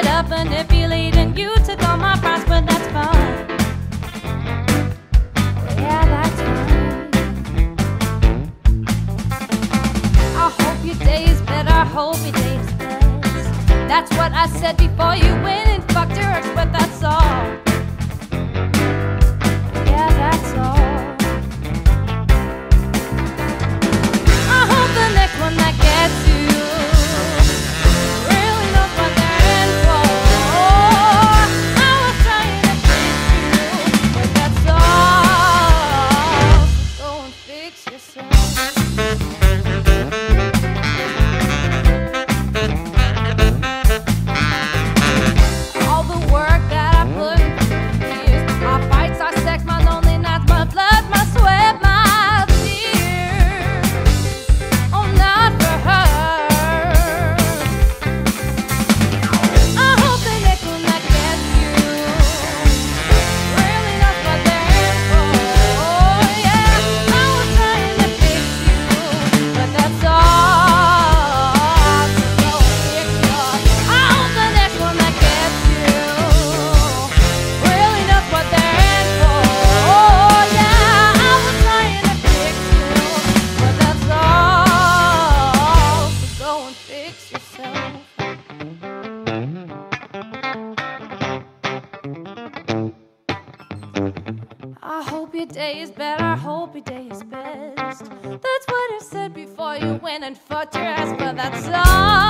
Lit up manipulating you, took all my prize, but that's fine. Yeah, that's fine. I hope your day is better, I hope your day is best. That's what I said before you went and fucked your ex, but that's all. Hope your day is better. I hope your day is best. That's what I said before you went and fucked your ass, but that's all.